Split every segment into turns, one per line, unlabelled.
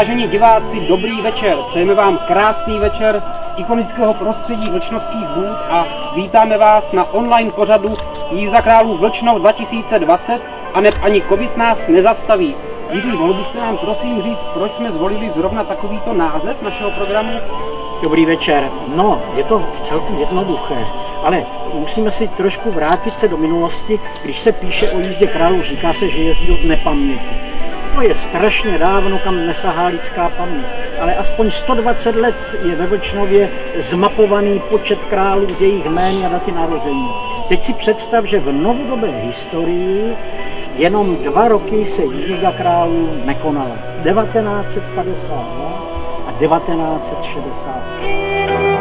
Vážení diváci, dobrý večer. Přejeme vám krásný večer z ikonického prostředí Vlčnovských bůd a vítáme vás na online pořadu Jízda králů Vlčnov 2020 a neb ani covid nás nezastaví. Jiří, mohl byste nám prosím říct, proč jsme zvolili zrovna takovýto název našeho programu?
Dobrý večer. No, je to v celku jednoduché, ale musíme si trošku vrátit se do minulosti. Když se píše o jízdě králů, říká se, že jezdí od nepaměti. No je strašně dávno, kam nesahá lidská paměť, ale aspoň 120 let je ve Vlčnově zmapovaný počet králů z jejich jmén a daty narození. Teď si představ, že v novodobé historii jenom dva roky se jízda králů nekonala. 1952 a 1960.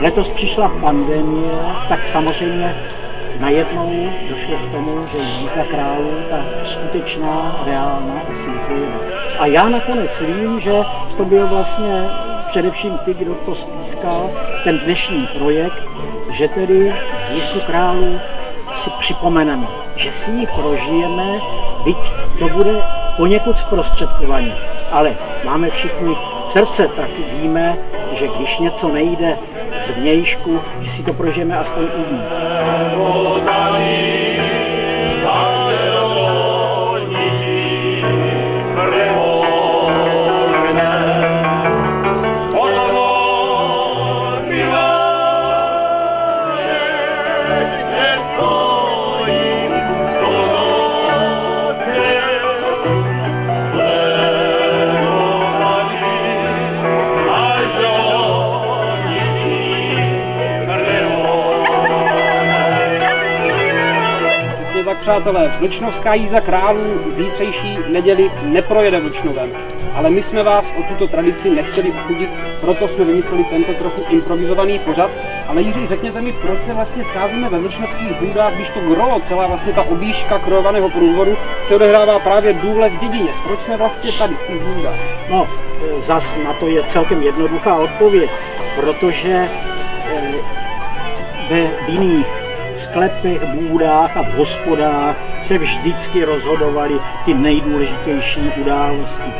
Letos přišla pandemie, tak samozřejmě najednou došlo k tomu, že jízda králů, ta skutečná, reálná, asi nepojede. A já nakonec vím, že to byl vlastně především ty, kdo to spískal, ten dnešní projekt, že tedy jízdu králů si připomeneme, že si ji prožijeme, byť to bude poněkud zprostředkovaně. Ale máme všichni srdce, tak víme, že když něco nejde zvnějšku, že si to prožijeme aspoň uvnitř.
Přátelé, Vlčnovská jízda králů zítřejší neděli neprojede Vlčnovem. Ale my jsme vás o tuto tradici nechtěli uchudit, proto jsme vymysleli tento trochu improvizovaný pořad. Ale Jiří, řekněte mi, proč se vlastně scházíme ve Vlčnovských bůdách, když to gro, celá vlastně ta objížďka krojovaného průvodu se odehrává právě důle v dědině. Proč jsme vlastně tady v těch bůdách?
No, zas na to je celkem jednoduchá odpověď, protože e, ve jiných sklepech, bůdách a v hospodách se vždycky rozhodovaly ty nejdůležitější události.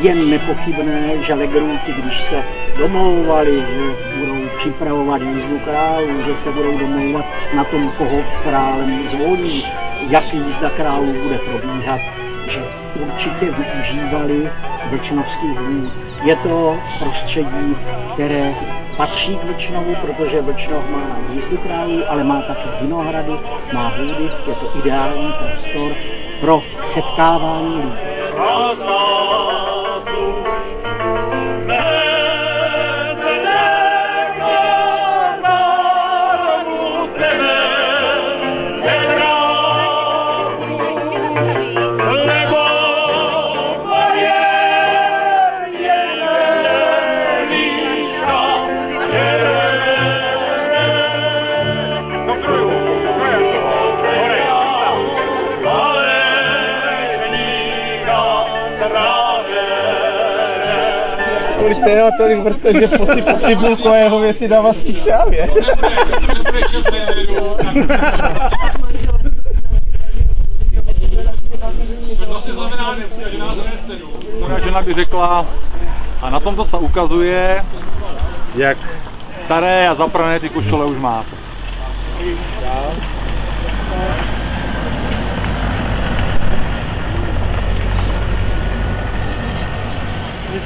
Je nepochybné, že legrouti, když se domlouvali, že budou připravovat jízdu králů, že se budou domlouvat na tom, koho králem zvolí, jak jízda králů bude probíhat, že určitě využívali vlčnovských vůd. Je to prostředí, které patří k Vlčnovu, protože Vlčnov má jízdu králů, ale má také vinohrady, má vůdy, je to ideální prostor pro setkávání lidí.
Té a tolik vrstev, že posypat cibulku a jeho věci dává si
nesedu. Moja žena by řekla, a na tomto se ukazuje, jak staré a zaprané ty košile už máte.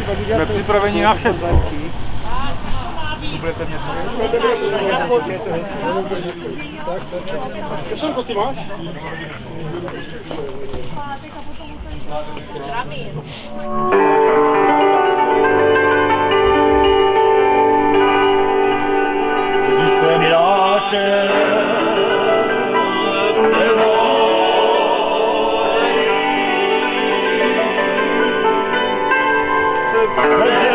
Jsme připraveni na všechno. Co budete mít
ty máš?
Jsem Amen.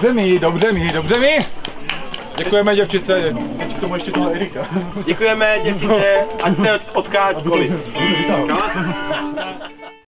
Dobře mi, dobře mi, dobře mi. Děkujeme děvčice.
K tomu ještě toho Erika.
Děkujeme, děvčice, ať jste od, odkáďkoliv.